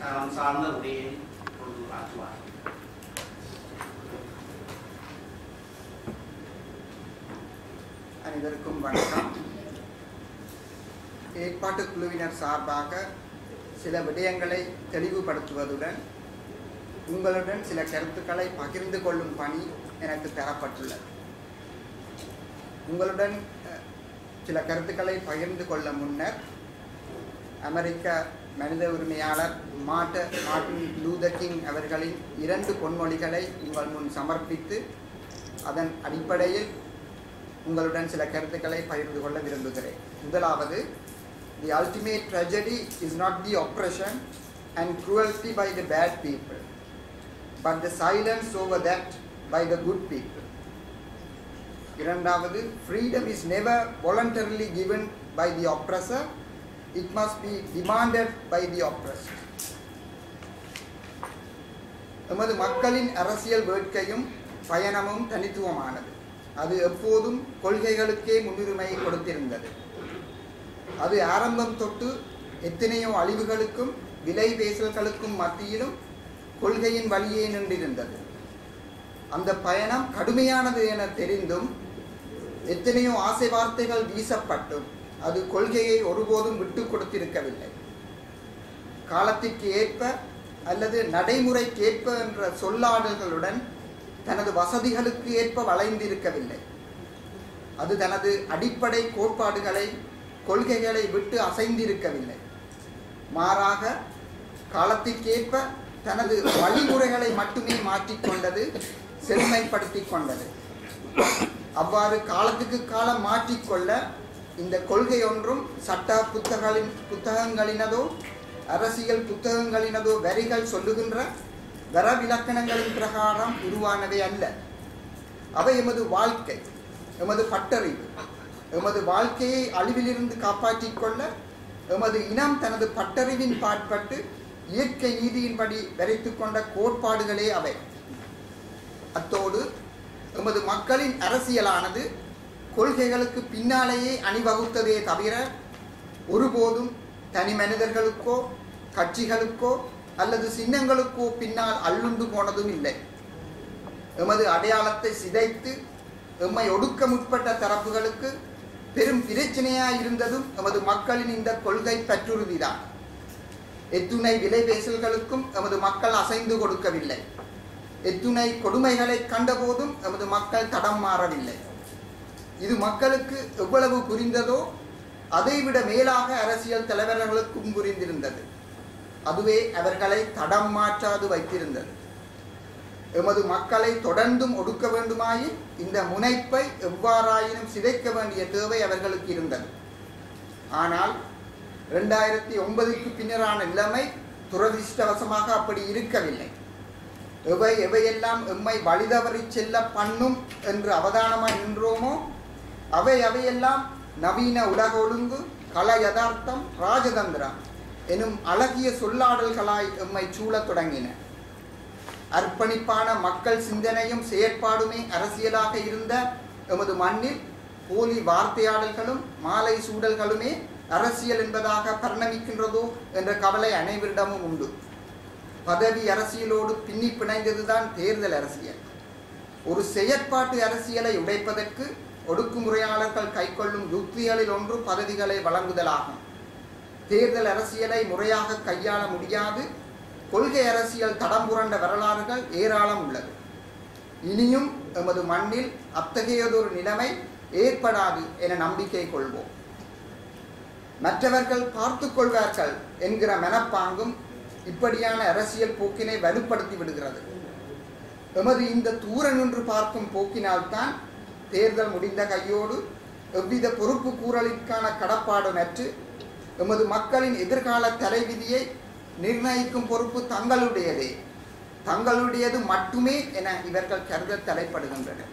தரம் சார்ந்த உரையை கொண்டு ஆற்றுவார் அனைவருக்கும் வணக்கம். ஏற்பாட்டு குழுவினர் சார்பாக சில விடயங்களை தெளிவுபடுத்துவதுடன் உங்களுடன் சில கருத்துக்களை பகிர்ந்து கொள்ளும் பணி எனக்கு தரப்பட்டுள்ளது. உங்களுடன் சில கருத்துக்களை பகிர்ந்து கொள்ள முன்னர் அமெரிக்க மனித உரிமையாளர் மாட்ட மார்டின் லூதர் கிங் அவர்களின் இரண்டு பொன்மொழிகளை உங்கள் முன் சமர்ப்பித்து அதன் அடிப்படையில் உங்களுடன் சில கருத்துக்களை பகிர்ந்து கொள்ள விரும்புகிறேன் முதலாவது the ultimate tragedy is not the oppression and cruelty by the bad people but the silence over that by the good people இரண்டாவது freedom is never voluntarily given by the oppressor it must be demanded by the oppressed. எமது மக்களின் அரசியல் வேட்கையும் பயணமும் தனித்துவமானது. அது எப்போதும் கொள்கைகளுக்கே முன்னுரிமை கொடுத்திருந்தது. அது ஆரம்பம் தொட்டு எத்தனையோ அழிவுகளுக்கும் விலை பேசல்களுக்கும் மத்தியிலும் கொள்கையின் வழியே நின்றிருந்தது. அந்த பயணம் கடுமையானது என தெரிந்தும் எத்தனையோ ஆசை வார்த்தைகள் வீசப்பட்டும். அது கொள்கையை ஒருபோதும் விட்டு கொடுத்திருக்கவில்லை. காலத்திற்கு ஏற்ப அல்லது நடைமுறைக்கேற்ப என்ற சொல்லாடல்களுடன் தனது வசதிகளுக்கு ஏற்ப வளைந்திருக்கவில்லை. அது தனது அடிப்படை கோட்பாடுகளை கொள்கைகளை விட்டு அசைந்திருக்கவில்லை. மாறாக காலத்திற்கேற்ப தனது வழிமுறைகளை மட்டுமே மாற்றிக்கொண்டது செழுமைப்படுத்தி கொண்டது. அவ்வாறு காலத்துக்கு காலம் மாற்றிக்கொள்ள இந்த கொள்கை ஒன்றும் சட்ட புத்தகங்களின் புத்தகங்களினதோ அரசியல் புத்தகங்களினதோ வரிகள் சொல்லுகின்ற வரவிலக்கணங்களின் பிரகாரம் உருவானவை அல்ல. அவை எமது வாழ்க்கை எமது பட்டறிவு எமது வாழ்க்கையை அழிவிலிருந்து காப்பாற்றிக் கொள்ள எமது இனம் தனது பட்டறிவின் பாட்பட்டு இயற்கை நீதியின்படி வரைத்து கொண்ட கோட்பாடுகளே அவை. அத்தோடு எமது மக்களின் அரசியலானது கொள்கைகளுக்கு பின்னாலேயே அணிவகுத்ததே தவிர ஒருபோதும் தனி மனிதர்களுக்கோ கட்சிகளுக்கோ அல்லது சின்னங்களுக்கோ பின்னால் அள்ளுண்டு போனதும் இல்லை. எமது அடையாளத்தை சிதைத்து எம்மை ஒடுக்க முற்பட்ட தரப்புகளுக்கு பெரும் பிரச்சனையாக இருந்ததும் எமது மக்களின் இந்த கொள்கை பற்றுறுதிதான். எத்துணை விலை பேசல்களுக்கும் எமது மக்கள் அசைந்து கொடுக்கவில்லை. எத்துணை கொடுமைகளை கண்டபோதும் எமது மக்கள் தடம் மாறவில்லை. இது மக்களுக்கு எவ்வளவு புரிந்ததோ அதைவிட மேலாக அரசியல் தலைவர்களுக்கும் புரிந்திருந்தது. அதுவே அவர்களை தடம் மாற்றாது வைத்திருந்தது. எமது மக்களை தொடர்ந்தும் ஒடுக்க வேண்டுமாயின் இந்த முனைப்பை எவ்வாறாயினும் சிதைக்க வேண்டிய தேவை அவர்களுக்கு இருந்தது. ஆனால் ரெண்டாயிரத்தி ஒன்பதுக்கு பின்னரான நிலைமை துரதிர்ஷ்டவசமாக அப்படி இருக்கவில்லை. எவை எவையெல்லாம் எம்மை வழிதவறி செல்ல பண்ணும் என்று அவதானமாக நின்றோமோ அவை அவையெல்லாம் நவீன உலக ஒழுங்கு கல யதார்த்தம் ராஜதந்திரம் எனும் அழகிய சொல்லாடல்களாய் எம்மை சூழத் தொடங்கின. அர்ப்பணிப்பான மக்கள் சிந்தனையும் செயற்பாடுமே அரசியலாக இருந்த எமது மண்ணில் போலி வார்த்தையாடல்களும் மாலை சூடல்களுமே அரசியல் என்பதாக பரிணமிக்கின்றதோ என்ற கவலை அனைவரிடமும் உண்டு. பதவி அரசியலோடு பின்னி பிணைந்ததுதான் தேர்தல் அரசியல். ஒரு செயற்பாட்டு அரசியலை உடைப்பதற்கு ஒடுக்குமுறையாளர்கள் கைக்கொள்ளும் யுக்திகளில் ஒன்று பதவிகளை வழங்குதலாகும். தேர்தல் அரசியலை முறையாக கையாள முடியாது. கொள்கை அரசியல் தடம் புரண்ட வரலாறுகள் ஏராளம் உள்ளது. இனியும் எமது மண்ணில் அத்தகையதொரு நிலைமை ஏற்படாது என நம்பிக்கை கொள்வோம். மற்றவர்கள் பார்த்து கொள்வார்கள் என்கிற மனப்பாங்கும் இப்படியான அரசியல் போக்கினை வலுப்படுத்தி விடுகிறது. எமது இந்த தூர நின்று பார்க்கும் போக்கினால்தான் தேர்தல் முடிந்த கையோடு எவ்வித பொறுப்பு கூறலிற்கான கடப்பாடுமற்று எமது மக்களின் எதிர்கால தலைவிதியை நிர்ணயிக்கும் பொறுப்பு தங்களுடையதே. தங்களுடையது மட்டுமே என இவர்கள் கருத தலைப்படுகின்றனர்.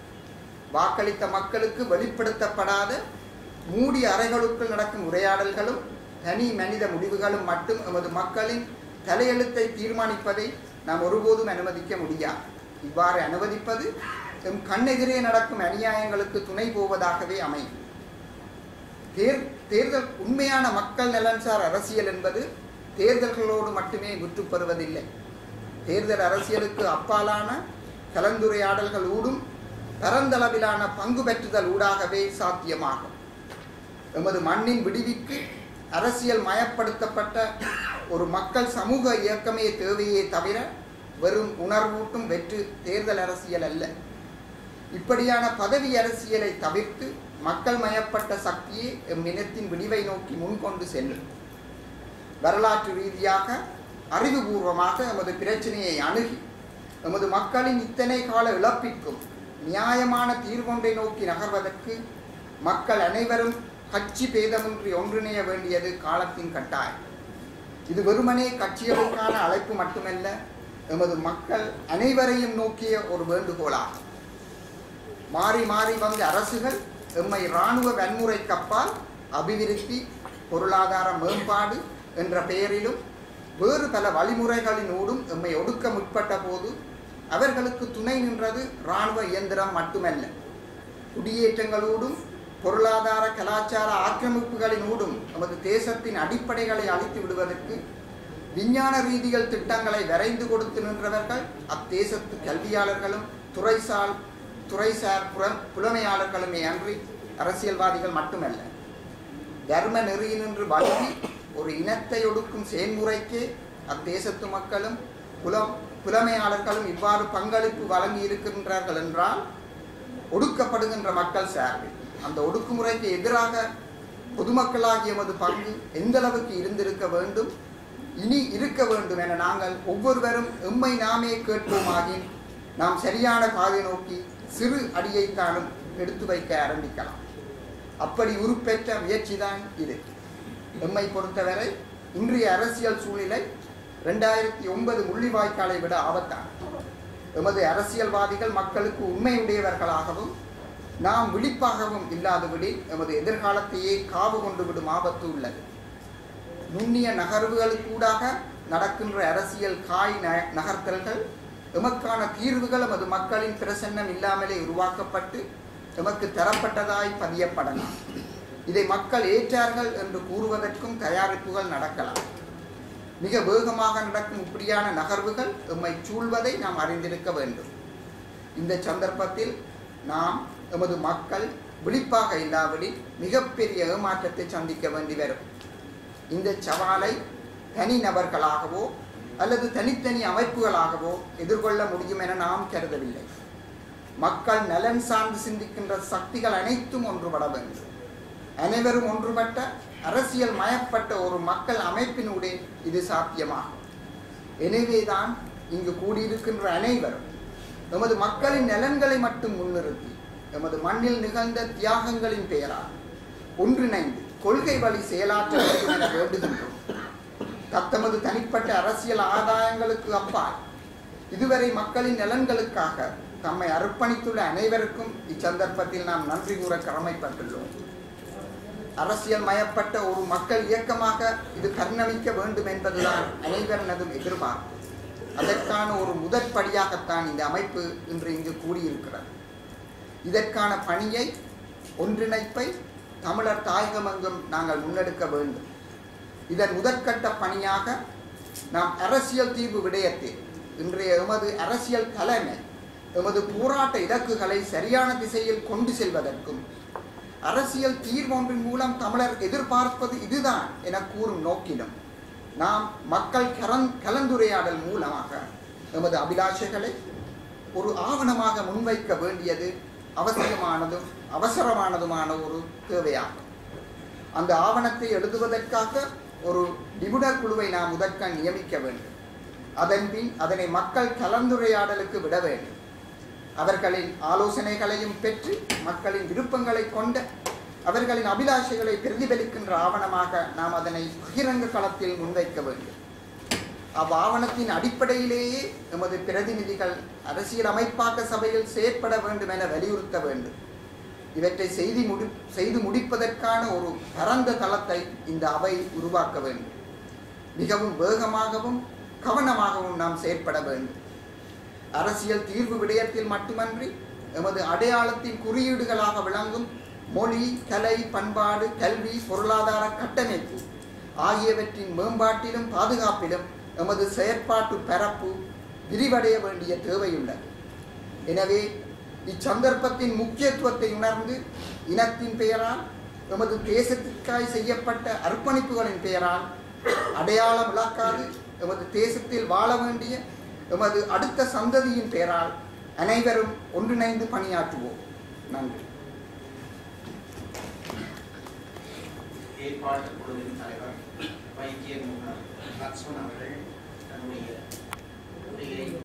வாக்களித்த மக்களுக்கு வெளிப்படுத்தப்படாத மூடி அறைகளுக்குள் நடக்கும் உரையாடல்களும் தனி மனித முடிவுகளும் மட்டும் எமது மக்களின் தலையெழுத்தை தீர்மானிப்பதை நாம் ஒருபோதும் அனுமதிக்க முடியாது. இவ்வாறு அனுமதிப்பது எம் கண்ணெதிரே நடக்கும் அநியாயங்களுக்கு துணை போவதாகவே அமையும். தேர் தேர்தல் உண்மையான மக்கள் நலன்சார் அரசியல் என்பது தேர்தல்களோடு மட்டுமே முற்றுப்பெறுவதில்லை தேர்தல் அரசியலுக்கு அப்பாலான கலந்துரையாடல்கள் ஊடும் பரந்தளவிலான பங்கு பெற்றுதல் ஊடாகவே சாத்தியமாகும். எமது மண்ணின் விடுவிக்கு அரசியல் மயப்படுத்தப்பட்ட ஒரு மக்கள் சமூக இயக்கமே தேவையே தவிர வெறும் உணர்வூட்டும் வெற்று தேர்தல் அரசியல் அல்ல. இப்படியான பதவி அரசியலை தவிர்த்து மக்கள் மயப்பட்ட சக்தியே எம் இனத்தின் விடிவை நோக்கி முன்கொண்டு செல்லும். வரலாற்று ரீதியாக அறிவுபூர்வமாக எமது பிரச்சனையை அணுகி எமது மக்களின் இத்தனை கால இழப்பிற்கும் நியாயமான தீர்வொன்றை நோக்கி நகர்வதற்கு மக்கள் அனைவரும் கட்சி பேதமின்றி ஒன்றிணைய வேண்டியது காலத்தின் கட்டாயம். இது வெறுமனே கட்சிகளுக்கான அழைப்பு மட்டுமல்ல எமது மக்கள் அனைவரையும் நோக்கிய ஒரு வேண்டுகோளாகும். மாறி மாறி வந்த அரசுகள் எம்மை இராணுவ வன்முறை கப்பால் அபிவிருத்தி பொருளாதார மேம்பாடு என்ற பெயரிலும் வேறு பல வழிமுறைகளினூடும் எம்மை ஒடுக்க முற்பட்ட போது அவர்களுக்கு துணை நின்றது இராணுவ இயந்திரம் மட்டுமல்ல. குடியேற்றங்களோடும் பொருளாதார கலாச்சார ஆக்கிரமிப்புகளினூடும் நமது தேசத்தின் அடிப்படைகளை அழித்து விடுவதற்கு விஞ்ஞான ரீதிகள் திட்டங்களை வரைந்து கொடுத்து நின்றவர்கள் அத்தேசத்து கல்வியாளர்களும் துறைசால் துறைசார் புற புலமையாளர்களுமே அன்றி அரசியல்வாதிகள் மட்டுமல்ல. தர்ம நெறியினின்று வழங்கி ஒரு இனத்தை ஒடுக்கும் செயல்முறைக்கு அத்தேசத்து மக்களும் புலம் புலமையாளர்களும் இவ்வாறு பங்களிப்பு வழங்கி இருக்கின்றார்கள் என்றால் ஒடுக்கப்படுகின்ற மக்கள் சார்பில் அந்த ஒடுக்குமுறைக்கு எதிராக பொதுமக்களாகிய எமது பங்கு எந்த அளவுக்கு இருந்திருக்க வேண்டும் இனி இருக்க வேண்டும் என நாங்கள் ஒவ்வொருவரும் எம்மை நாமே கேட்போமாகி நாம் சரியான பாதை நோக்கி சிறு அடியைத்தானும் எடுத்து வைக்க ஆரம்பிக்கலாம். அப்படி உருப்பெற்ற முயற்சிதான் இது. எம்மை பொறுத்தவரை இன்றைய அரசியல் சூழ்நிலை ரெண்டாயிரத்தி ஒன்பது முள்ளிவாய்க்காலை விட ஆபத்தான் எமது அரசியல்வாதிகள் மக்களுக்கு உண்மையுடையவர்களாகவும் நாம் விழிப்பாகவும் இல்லாதபடி எமது எதிர்காலத்தையே காவு கொண்டு விடும் ஆபத்து உள்ளது. நுண்ணிய நகர்வுகளுக்கூடாக நடக்கின்ற அரசியல் காய் ந- நகர்த்தல்கள் எமக்கான தீர்வுகள் எமது மக்களின் பிரசன்னம் இல்லாமலே உருவாக்கப்பட்டு எமக்கு தரப்பட்டதாய் பதியப்படலாம். இதை மக்கள் ஏற்றார்கள் என்று கூறுவதற்கும் தயாரிப்புகள் நடக்கலாம். மிக வேகமாக நடக்கும் இப்படியான நகர்வுகள் எம்மை சூழ்வதை நாம் அறிந்திருக்க வேண்டும். இந்த சந்தர்ப்பத்தில் நாம் எமது மக்கள் விழிப்பாக இல்லாவிடில் மிகப்பெரிய ஏமாற்றத்தை சந்திக்க வேண்டி வரும். இந்த சவாலை தனிநபர்களாகவோ அல்லது தனித்தனி அமைப்புகளாகவோ எதிர்கொள்ள முடியும் என நாம் கருதவில்லை. மக்கள் நலன் சார்ந்து சிந்திக்கின்ற சக்திகள் அனைத்தும் ஒன்றுபட வேண்டும் அனைவரும் ஒன்றுபட்ட அரசியல் மயப்பட்ட ஒரு மக்கள் அமைப்பினூடே இது சாத்தியமாகும். எனவேதான் இங்கு கூடியிருக்கின்ற அனைவரும் எமது மக்களின் நலன்களை மட்டும் முன்னிறுத்தி எமது மண்ணில் நிகழ்ந்த தியாகங்களின் பெயரால் ஒன்றிணைந்து கொள்கை வழி செயலாற்ற வேண்டும் என வேண்டுகின்றோம். தத்தமது தனிப்பட்ட அரசியல் ஆதாயங்களுக்கு அப்பால். இதுவரை மக்களின் நலன்களுக்காக தம்மை அர்ப்பணித்துள்ள அனைவருக்கும் இச்சந்தர்ப்பத்தில் நாம் நன்றி கூற கடமைப்பட்டுள்ளோம். அரசியல் மயப்பட்ட ஒரு மக்கள் இயக்கமாக இது பரிணமிக்க வேண்டும் என்பதுதான் அனைவரனதும் எதிர்பார்ப்பு. அதற்கான ஒரு முதற்படியாகத்தான் இந்த அமைப்பு இன்று இங்கு கூடியிருக்கிறது. இதற்கான பணியை ஒன்றிணைப்பை தமிழர் தாயகமெங்கும் நாங்கள் முன்னெடுக்க வேண்டும். இதன் முதற்கட்ட பணியாக நாம் அரசியல் தீர்வு விடயத்தில் இன்றைய எமது அரசியல் தலைமை எமது போராட்ட இலக்குகளை சரியான திசையில் கொண்டு செல்வதற்கும் அரசியல் தீர்வொன்றின் மூலம் தமிழர் எதிர்பார்ப்பது இதுதான் என கூறும் நோக்கிலும் நாம் மக்கள் கலந் கலந்துரையாடல் மூலமாக எமது அபிலாஷைகளை ஒரு ஆவணமாக முன்வைக்க வேண்டியது அவசியமானதும் அவசரமானதுமான ஒரு தேவையாகும். அந்த ஆவணத்தை எழுதுவதற்காக ஒரு நிபுணர் குழுவை நாம் முதற்க நியமிக்க வேண்டும். அதன்பின் அதனை மக்கள் கலந்துரையாடலுக்கு விட வேண்டும். அவர்களின் ஆலோசனைகளையும் பெற்று மக்களின் விருப்பங்களை கொண்ட அவர்களின் அபிலாஷைகளை பிரதிபலிக்கின்ற ஆவணமாக நாம் அதனை பகிரங்க களத்தில் முன்வைக்க வேண்டும். அவ்வாவணத்தின் அடிப்படையிலேயே எமது பிரதிநிதிகள் அரசியல் அமைப்பாக்க சபையில் செயற்பட வேண்டும் என வலியுறுத்த வேண்டும். இவற்றை செய்தி முடி செய்து முடிப்பதற்கான ஒரு பரந்த தளத்தை இந்த அவை உருவாக்க வேண்டும். மிகவும் வேகமாகவும் கவனமாகவும் நாம் செயற்பட வேண்டும். அரசியல் தீர்வு விடயத்தில் மட்டுமன்றி எமது அடையாளத்தின் குறியீடுகளாக விளங்கும் மொழி கலை பண்பாடு கல்வி பொருளாதார கட்டமைப்பு ஆகியவற்றின் மேம்பாட்டிலும் பாதுகாப்பிலும் எமது செயற்பாட்டு பரப்பு விரிவடைய வேண்டிய தேவையுள்ளது. எனவே இச்சந்தர்ப்பத்தின் முக்கியத்துவத்தை உணர்ந்து இனத்தின் பெயரால் எமது தேசத்திற்காய் செய்யப்பட்ட அர்ப்பணிப்புகளின் பெயரால் அடையாளம் இழக்காது எமது தேசத்தில் வாழ வேண்டிய எமது அடுத்த சந்ததியின் பெயரால் அனைவரும் ஒன்றிணைந்து பணியாற்றுவோம். நன்றி. ஏற்பாட்டு குழுவின் தலைவர் வைத்தியர் லக்ஷ்மண் அவர்கள் தன்னுடைய